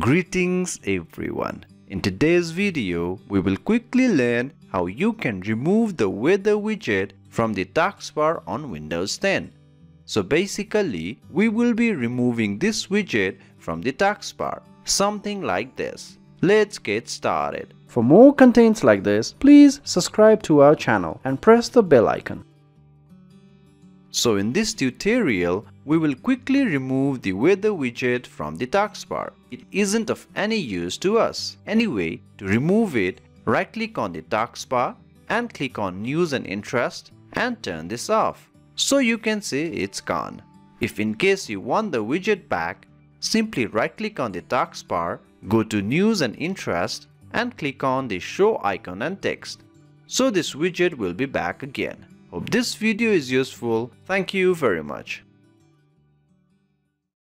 Greetings everyone. In today's video, we will quickly learn how you can remove the weather widget from the taskbar on Windows 10. So basically, we will be removing this widget from the taskbar, something like this. Let's get started. For more contents like this, please subscribe to our channel and press the bell icon. So in this tutorial, we will quickly remove the weather widget from the taskbar. It isn't of any use to us. Anyway, to remove it, right click on the taskbar and click on news and interest and turn this off. So you can see it's gone. If in case you want the widget back, simply right click on the taskbar, go to news and interest and click on the show icon and text. So this widget will be back again. Hope this video is useful. Thank you very much.